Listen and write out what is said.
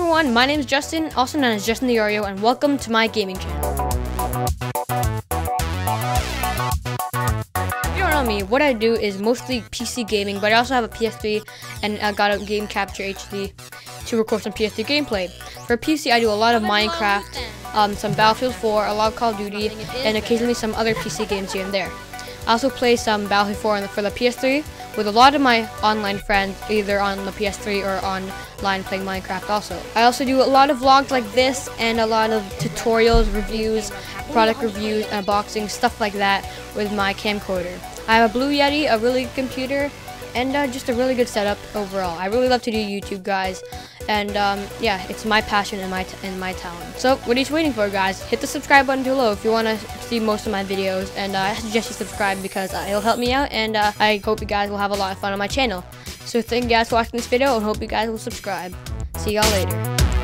everyone, my name is Justin, also known as Justin the Oreo, and welcome to my gaming channel. If you don't know me, what I do is mostly PC gaming, but I also have a PS3 and I got a Game Capture HD to record some PS3 gameplay. For PC, I do a lot of Minecraft, um, some Battlefield 4, a lot of Call of Duty, and occasionally some other PC games here and there. I also play some Battlefield 4 the, for the PS3 with a lot of my online friends, either on the PS3 or online playing Minecraft also. I also do a lot of vlogs like this and a lot of tutorials, reviews, product reviews, unboxing, stuff like that with my camcorder. I have a Blue Yeti, a really good computer, and uh, just a really good setup overall. I really love to do YouTube, guys, and um, yeah, it's my passion and my and my talent. So what are you waiting for, guys? Hit the subscribe button below if you want to see most of my videos, and uh, I suggest you subscribe because uh, it'll help me out, and uh, I hope you guys will have a lot of fun on my channel. So thank you guys for watching this video, and hope you guys will subscribe. See y'all later.